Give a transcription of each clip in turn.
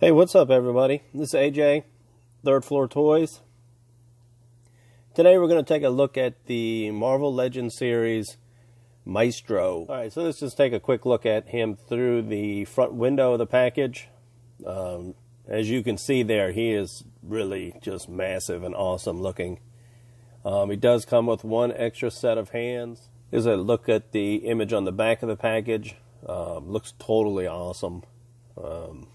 Hey, what's up, everybody? This is AJ, Third Floor Toys. Today we're going to take a look at the Marvel Legends series Maestro. All right, so let's just take a quick look at him through the front window of the package. Um, as you can see there, he is really just massive and awesome looking. Um, he does come with one extra set of hands. Here's a look at the image on the back of the package. Um, looks totally awesome. Um,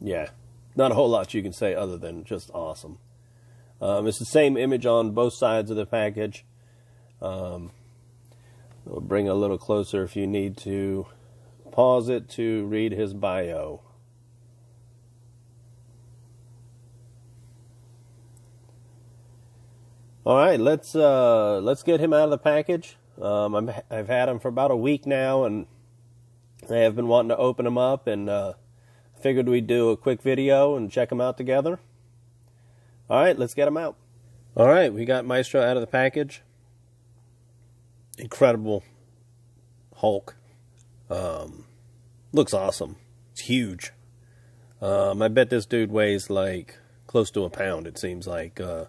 yeah, not a whole lot you can say other than just awesome. Um, it's the same image on both sides of the package. Um, we'll bring a little closer if you need to pause it to read his bio. All right, let's uh, let's get him out of the package. Um, I'm, I've had him for about a week now, and I have been wanting to open him up, and uh, figured we'd do a quick video and check them out together. All right, let's get them out. All right, we got Maestro out of the package. Incredible Hulk. Um, looks awesome. It's huge. Um, I bet this dude weighs like close to a pound. It seems like. Uh,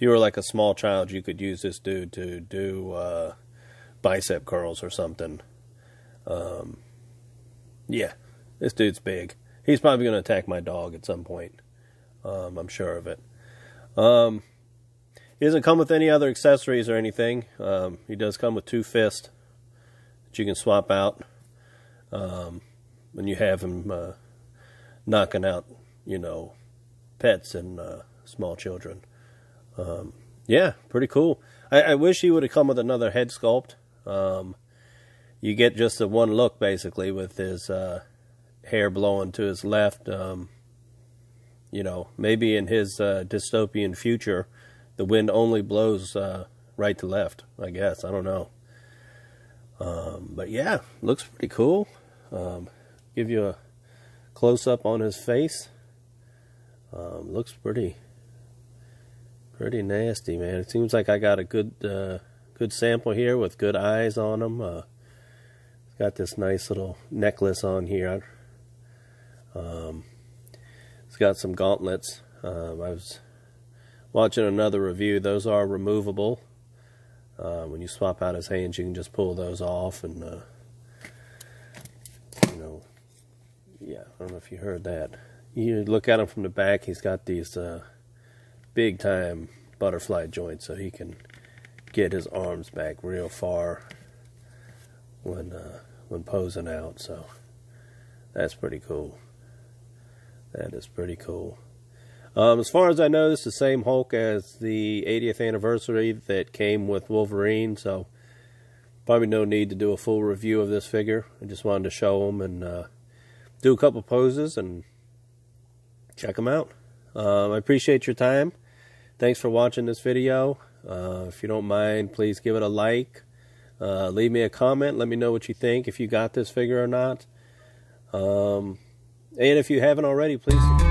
if you were like a small child, you could use this dude to do uh, bicep curls or something. Um, yeah, this dude's big. He's probably going to attack my dog at some point. Um, I'm sure of it. Um, he doesn't come with any other accessories or anything. Um, he does come with two fists that you can swap out um, when you have him uh, knocking out, you know, pets and uh, small children. Um, yeah, pretty cool. I, I, wish he would have come with another head sculpt. Um, you get just the one look basically with his uh, hair blowing to his left. Um, you know, maybe in his uh, dystopian future, the wind only blows uh, right to left. I guess I don't know. Um, but yeah, looks pretty cool. Um, give you a close up on his face. Um, looks pretty Pretty nasty, man. It seems like I got a good uh, good sample here with good eyes on him. Uh, got this nice little necklace on here. Um, it's got some gauntlets. Um, I was watching another review. Those are removable. Uh, when you swap out his hands, you can just pull those off and, uh, you know, yeah, I don't know if you heard that. You look at him from the back, he's got these uh, big time butterfly joints, so he can get his arms back real far when uh, when posing out so that's pretty cool that is pretty cool um, as far as I know this is the same Hulk as the 80th anniversary that came with Wolverine so probably no need to do a full review of this figure I just wanted to show him and uh, do a couple poses and check them out um, I appreciate your time. Thanks for watching this video. Uh, if you don't mind, please give it a like. Uh, leave me a comment. Let me know what you think, if you got this figure or not. Um, and if you haven't already, please